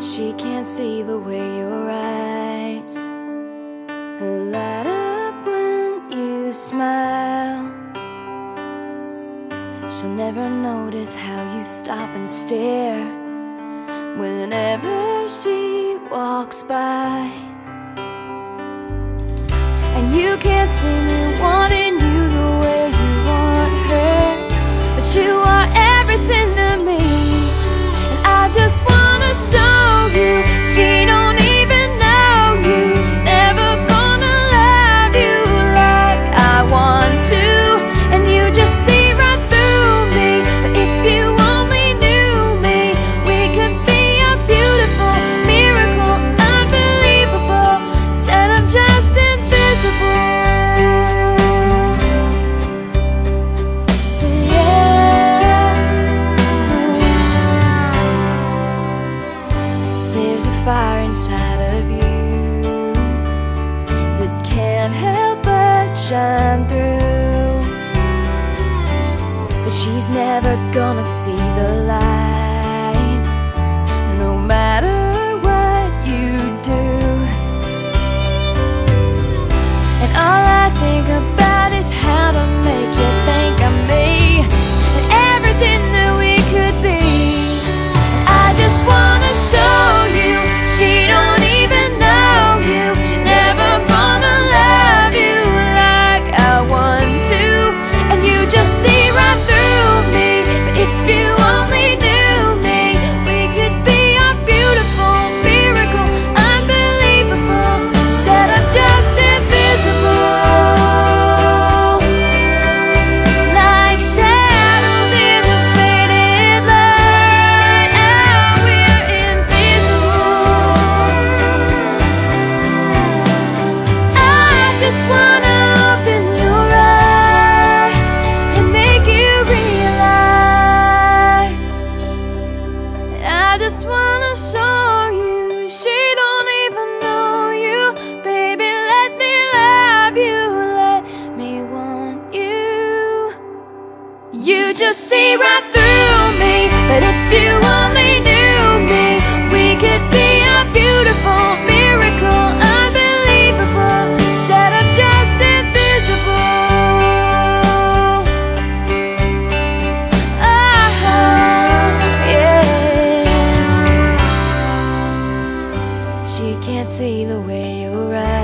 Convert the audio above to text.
She can't see the way your eyes light up when you smile. She'll never notice how you stop and stare whenever she walks by. And you can't see me wanting inside of you that can't help but shine through. But she's never gonna see the light, no matter You just see right through me But if you only knew me We could be a beautiful miracle Unbelievable Instead of just invisible. Oh, yeah. She can't see the way your eyes